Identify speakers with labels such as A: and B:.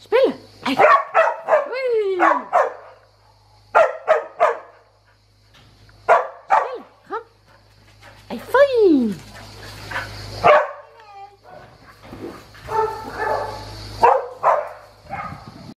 A: Spille. Ej. Ui. Spille. Kom. Ej, fint.